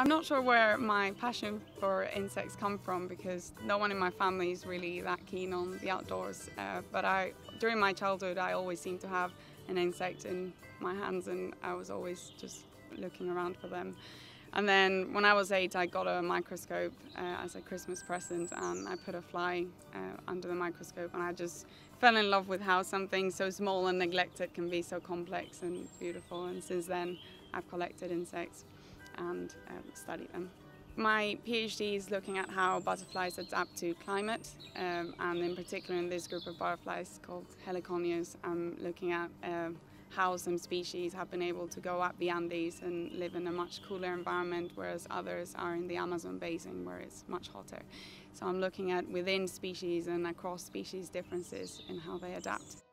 I'm not sure where my passion for insects come from because no one in my family is really that keen on the outdoors. Uh, but I, during my childhood, I always seemed to have an insect in my hands and I was always just looking around for them. And then when I was eight, I got a microscope uh, as a Christmas present and I put a fly uh, under the microscope and I just fell in love with how something so small and neglected can be so complex and beautiful. And since then, I've collected insects and um, study them. My PhD is looking at how butterflies adapt to climate, um, and in particular in this group of butterflies called Heliconius, I'm looking at uh, how some species have been able to go up the Andes and live in a much cooler environment, whereas others are in the Amazon basin where it's much hotter. So I'm looking at within species and across species differences in how they adapt.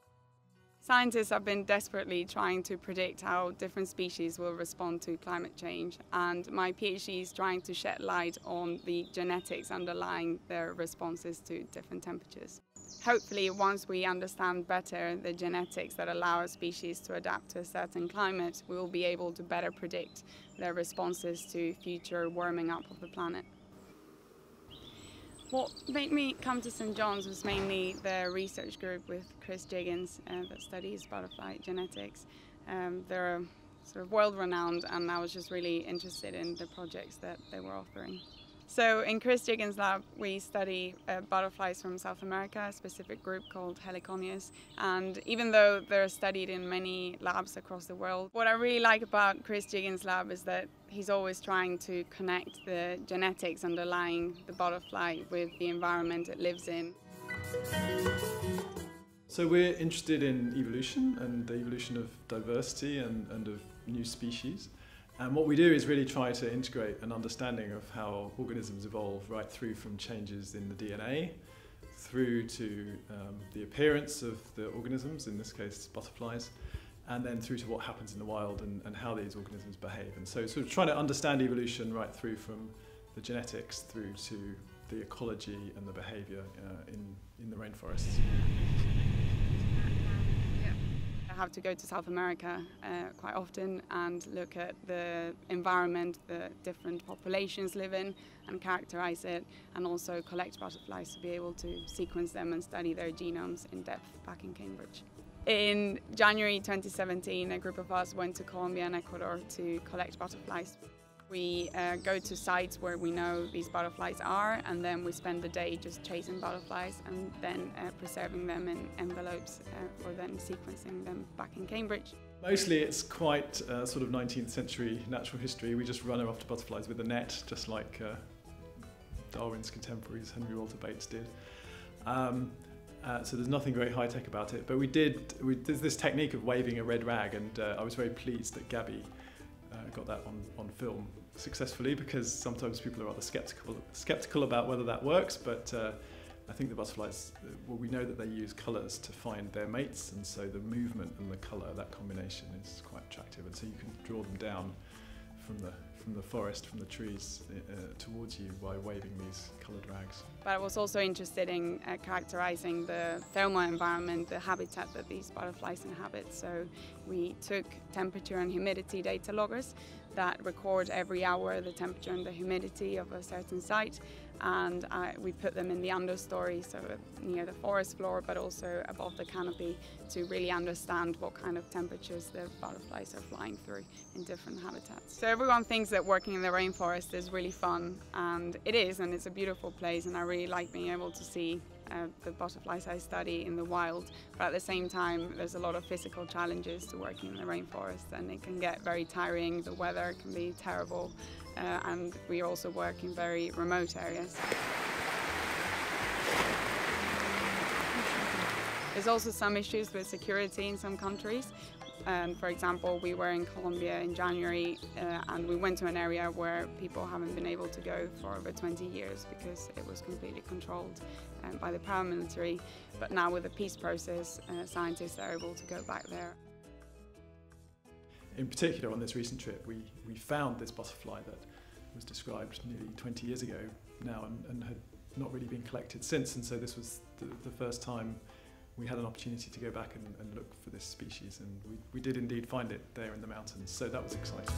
Scientists have been desperately trying to predict how different species will respond to climate change, and my PhD is trying to shed light on the genetics underlying their responses to different temperatures. Hopefully, once we understand better the genetics that allow a species to adapt to a certain climate, we will be able to better predict their responses to future warming up of the planet. What made me come to St John's was mainly the research group with Chris Jiggins uh, that studies butterfly genetics. Um, they're sort of world renowned, and I was just really interested in the projects that they were offering. So in Chris Jiggins' lab, we study uh, butterflies from South America, a specific group called Heliconius. And even though they're studied in many labs across the world, what I really like about Chris Jiggins' lab is that he's always trying to connect the genetics underlying the butterfly with the environment it lives in. So we're interested in evolution and the evolution of diversity and, and of new species. And what we do is really try to integrate an understanding of how organisms evolve right through from changes in the DNA through to um, the appearance of the organisms, in this case butterflies, and then through to what happens in the wild and, and how these organisms behave. And so sort of trying to understand evolution right through from the genetics through to the ecology and the behavior uh, in, in the rainforests. Have to go to South America uh, quite often and look at the environment the different populations live in and characterize it and also collect butterflies to be able to sequence them and study their genomes in depth back in Cambridge. In January 2017, a group of us went to Colombia and Ecuador to collect butterflies. We uh, go to sites where we know these butterflies are and then we spend the day just chasing butterflies and then uh, preserving them in envelopes uh, for then sequencing them back in Cambridge. Mostly it's quite uh, sort of 19th century natural history. We just run after butterflies with a net, just like uh, Darwin's contemporaries, Henry Walter Bates did. Um, uh, so there's nothing very high tech about it. But we did, we, there's this technique of waving a red rag, and uh, I was very pleased that Gabby uh, got that on, on film successfully because sometimes people are rather skeptical, skeptical about whether that works, but uh, I think the butterflies, well, we know that they use colours to find their mates, and so the movement and the colour, that combination is quite attractive, and so you can draw them down from the from the forest, from the trees uh, towards you by waving these coloured rags. But I was also interested in uh, characterising the thermal environment, the habitat that these butterflies inhabit. So we took temperature and humidity data loggers that record every hour the temperature and the humidity of a certain site and uh, we put them in the understory, so near the forest floor, but also above the canopy to really understand what kind of temperatures the butterflies are flying through in different habitats. So everyone thinks that working in the rainforest is really fun, and it is, and it's a beautiful place, and I really like being able to see uh, the butterflies I study in the wild. But at the same time, there's a lot of physical challenges to working in the rainforest, and it can get very tiring. The weather can be terrible, uh, and we also work in very remote areas. There's also some issues with security in some countries, um, for example, we were in Colombia in January uh, and we went to an area where people haven't been able to go for over 20 years because it was completely controlled um, by the paramilitary. But now with the peace process, uh, scientists are able to go back there. In particular, on this recent trip, we, we found this butterfly that was described nearly 20 years ago now and, and had not really been collected since. And so this was the, the first time we had an opportunity to go back and, and look for this species and we, we did indeed find it there in the mountains so that was exciting.